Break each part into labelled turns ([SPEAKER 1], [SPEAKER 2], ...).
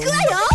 [SPEAKER 1] 歌谣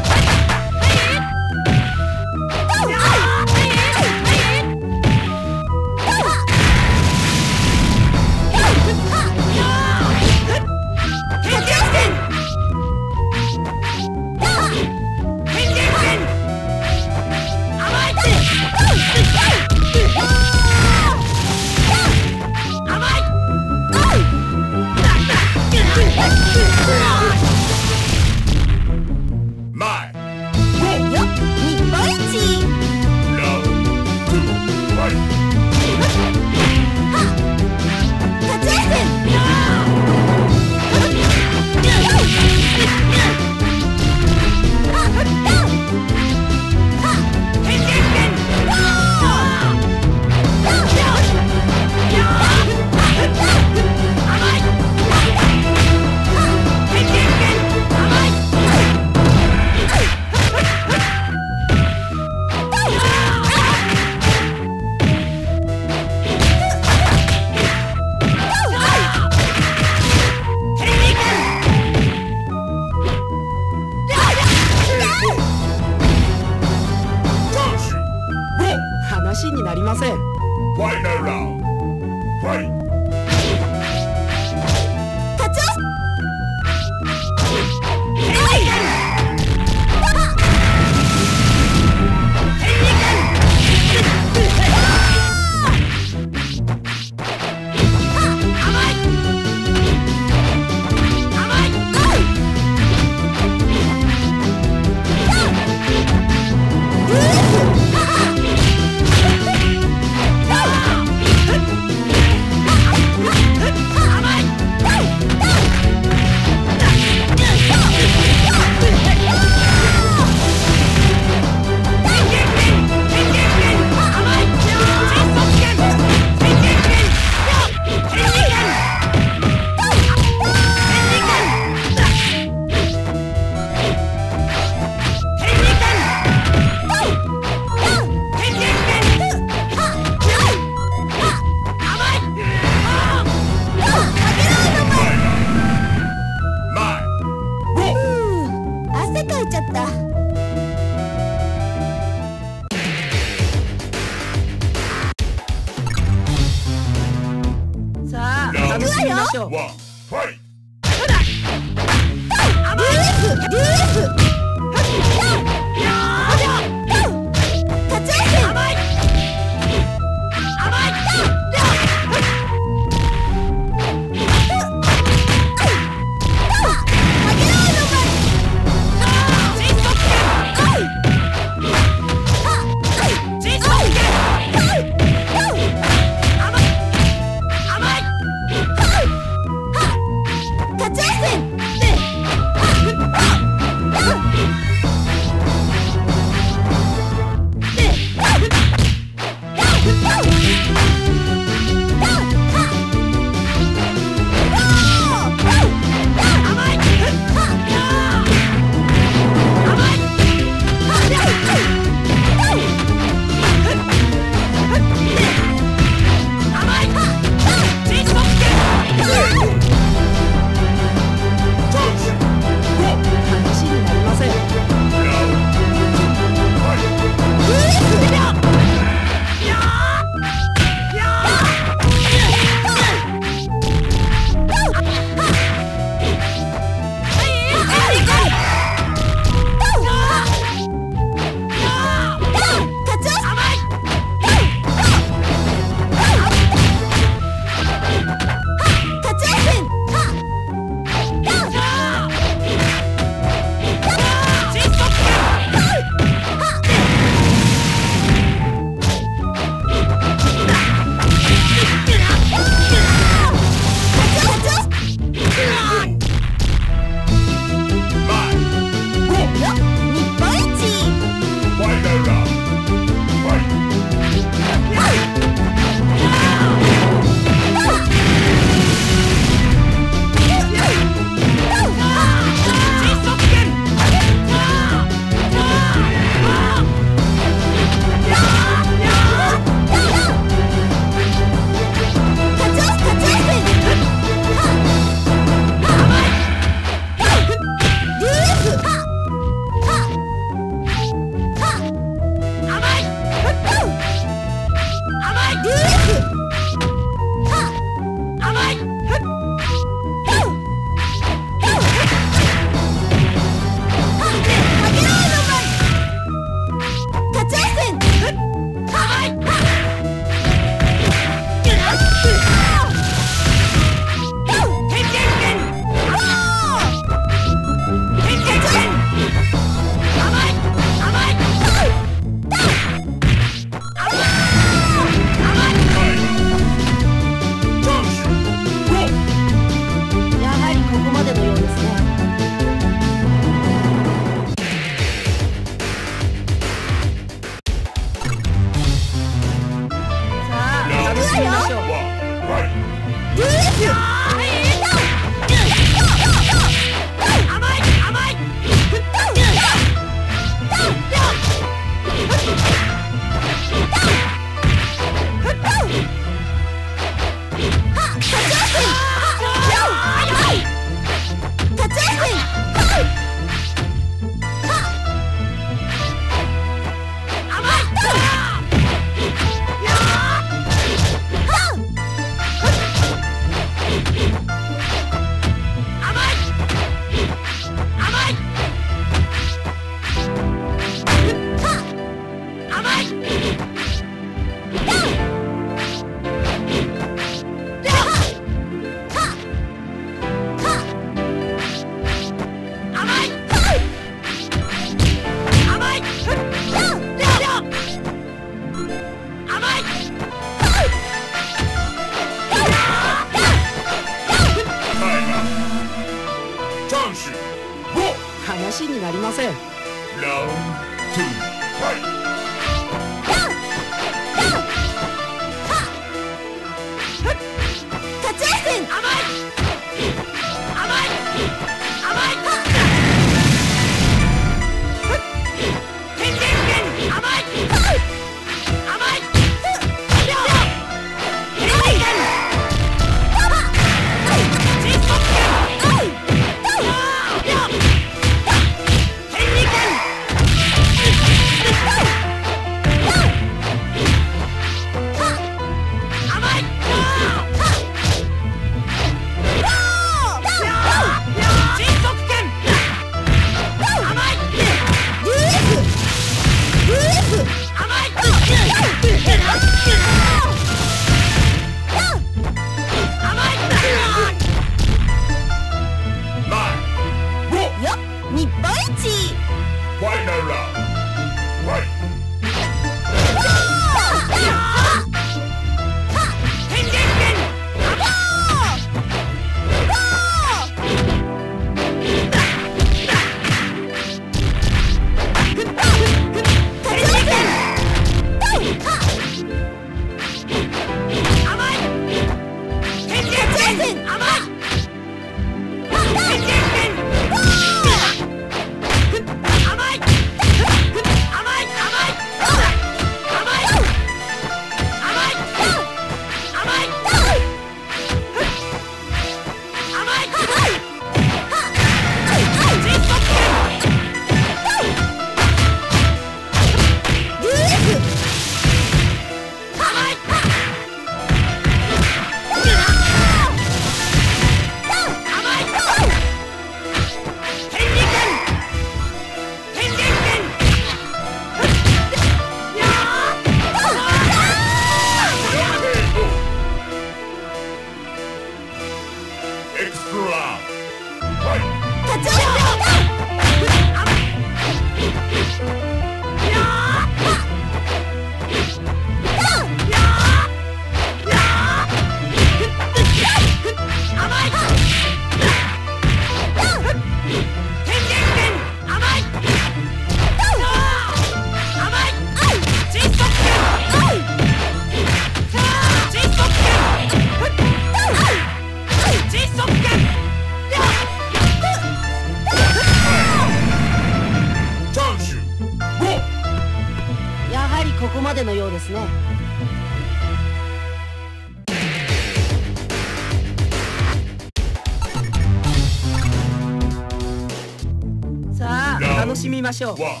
[SPEAKER 1] ましょう。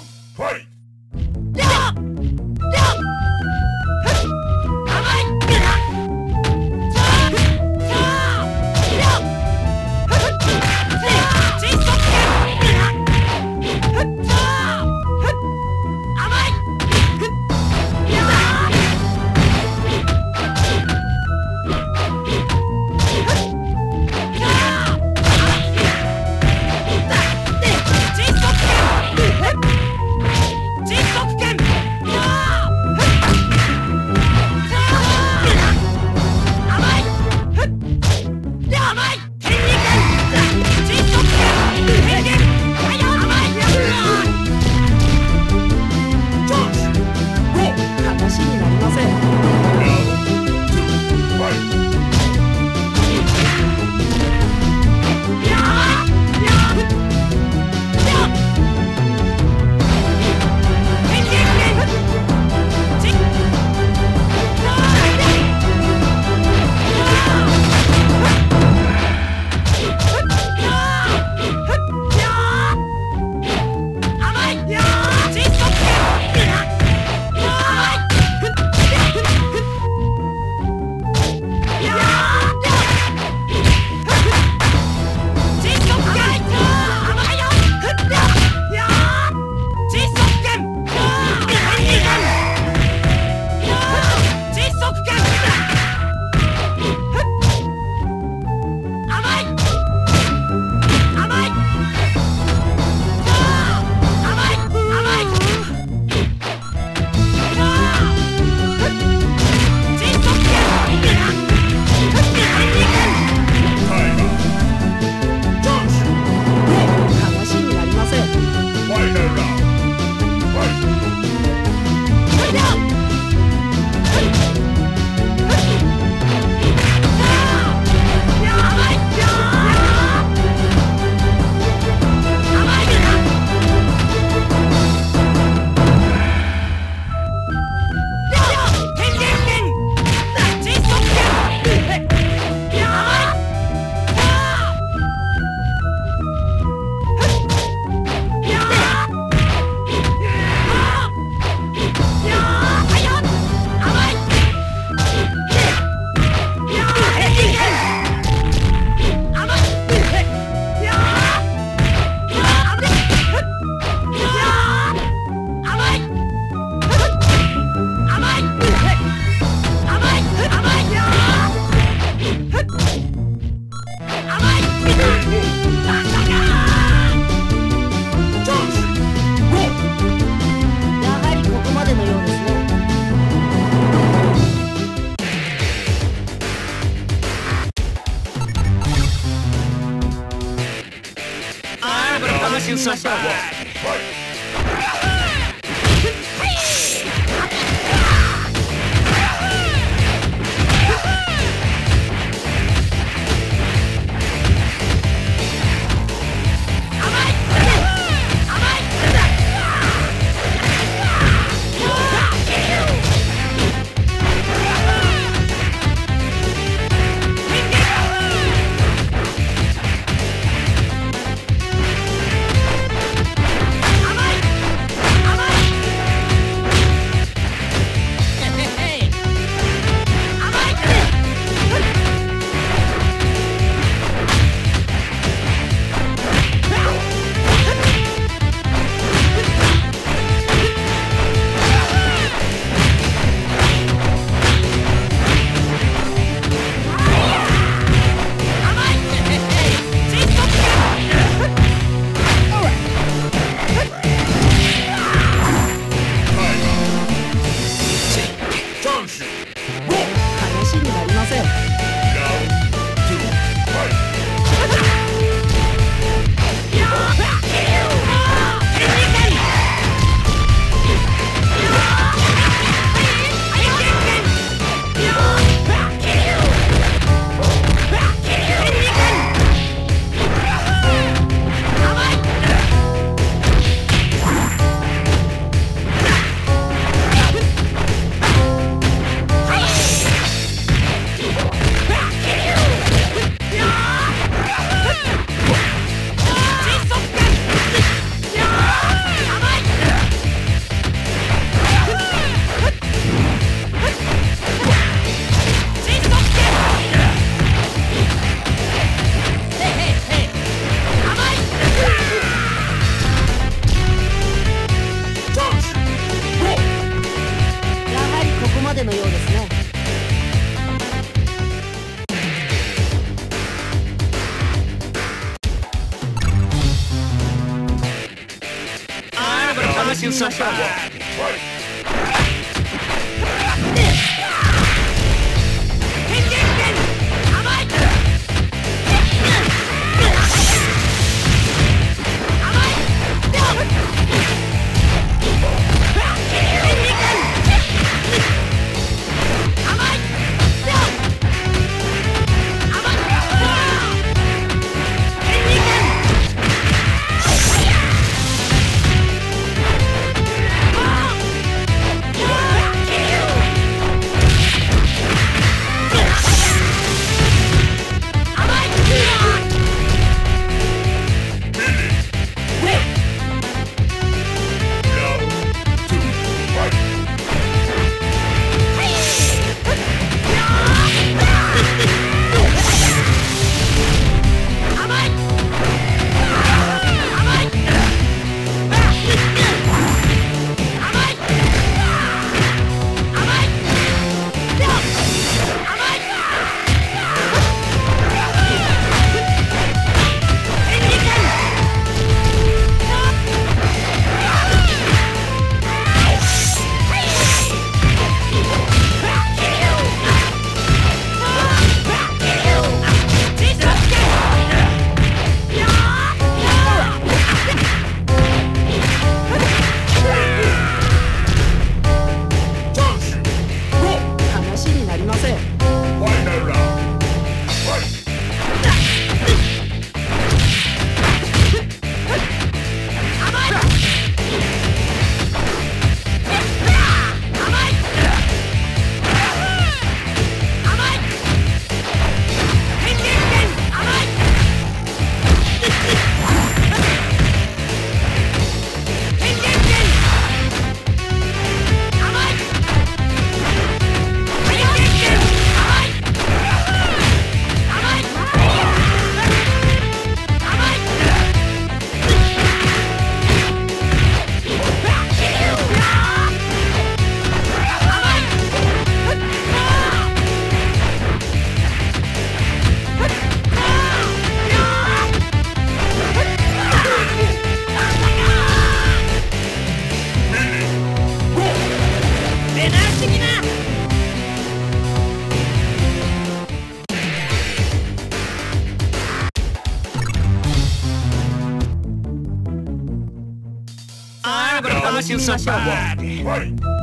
[SPEAKER 2] Sabotage him na siya.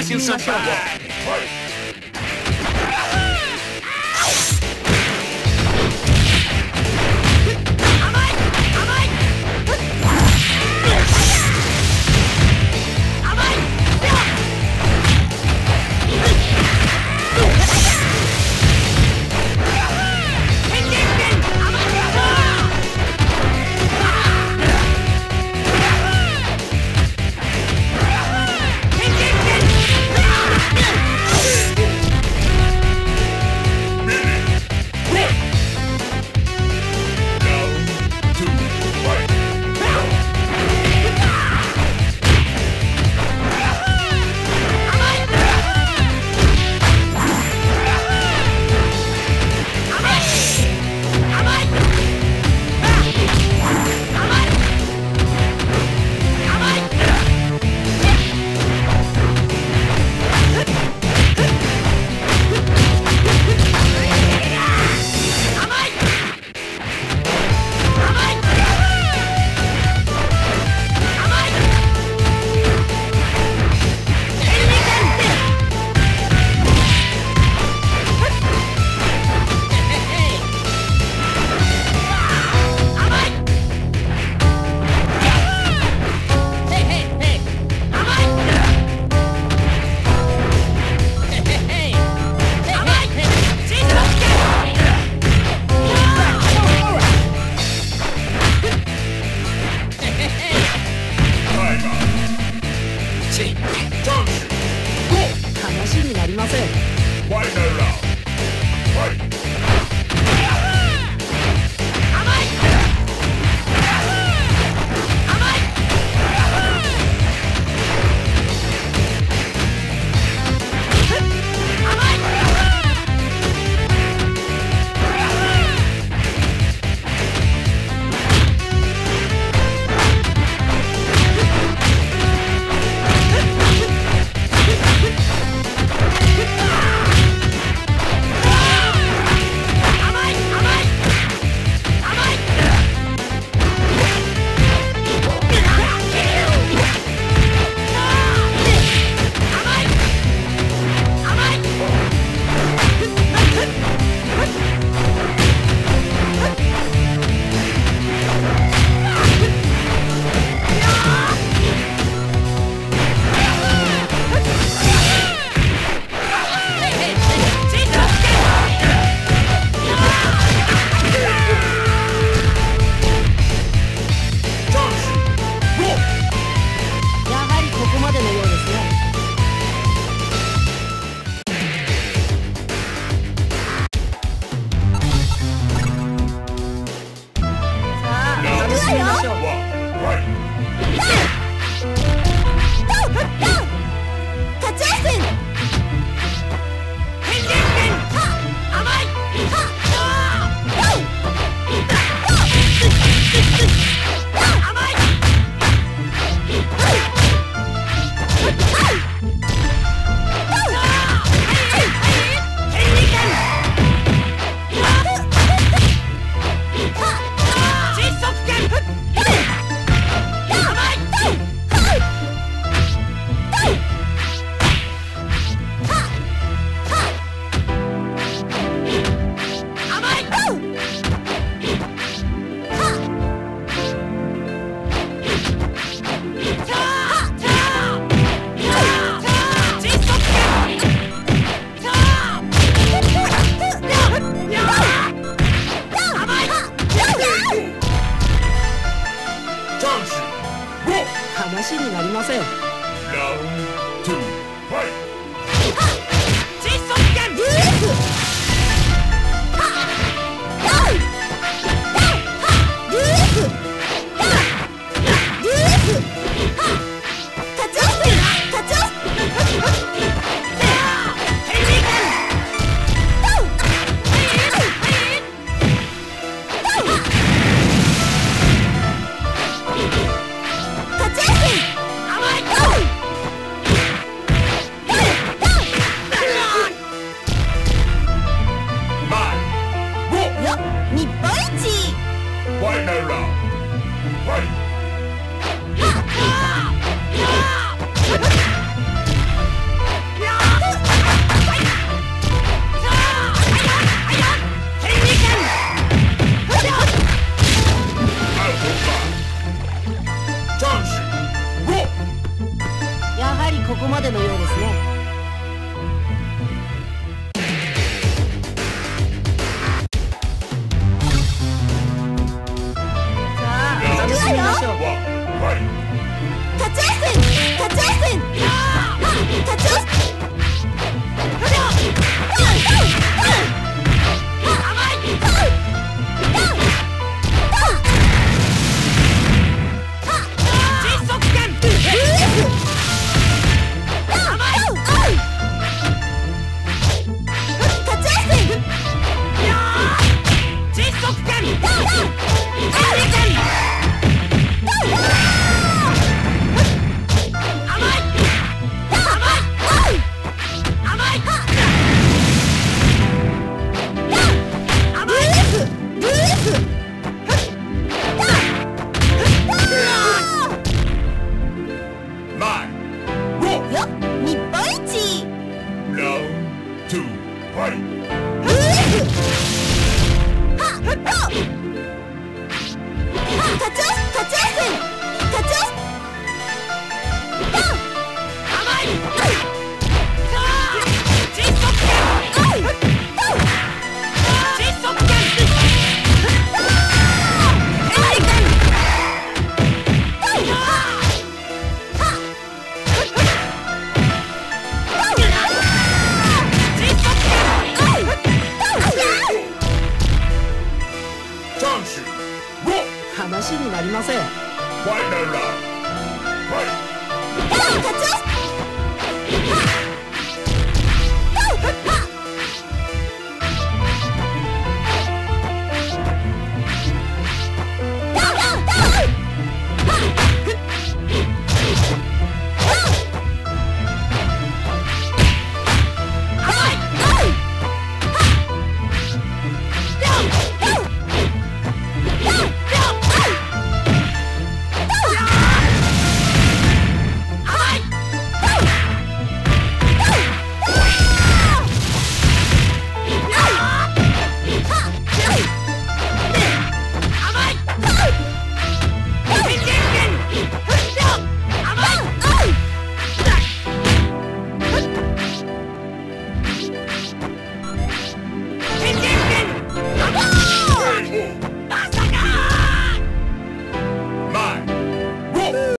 [SPEAKER 2] Unless you suck up.